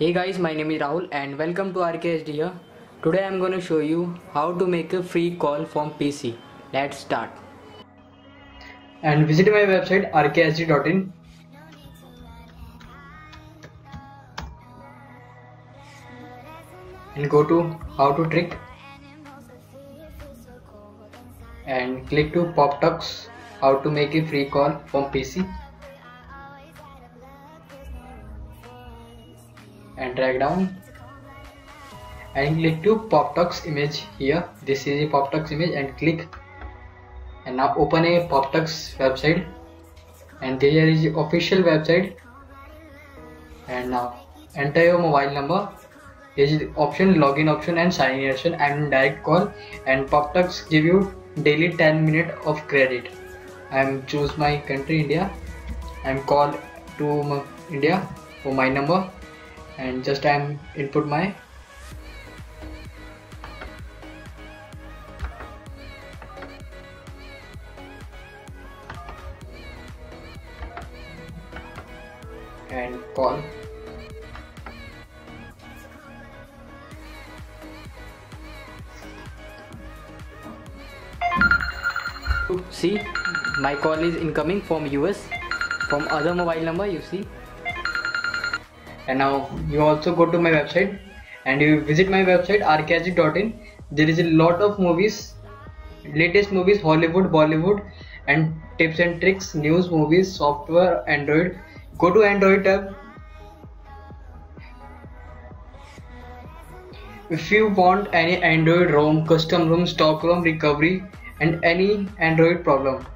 Hey guys, my name is Rahul and welcome to RKHD here. Today I am going to show you how to make a free call from PC. Let's start. And visit my website rkhd.in. And go to how to trick and click to PopTox how to make a free call from PC and drag down. And click to PopTox image here. This is a PopTox image and click. And now open a PopTox website. And there is the official website. And now enter your mobile number. Here is the option login option and sign in option and direct call. And PopTox give you daily 10 minute of credit. I am choose my country India. I am call to India for my number and just I am input my and call. See my call is incoming from US from other mobile number you see and now you also go to my website and you visit my website rkhd.in there is a lot of movies latest movies Hollywood Bollywood and tips and tricks news movies software Android. Go to Android tab. If you want any Android ROM custom ROM stock ROM recovery and any Android problem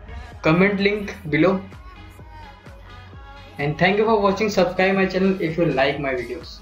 comment link below and thank you for watching. Subscribe my channel if you like my videos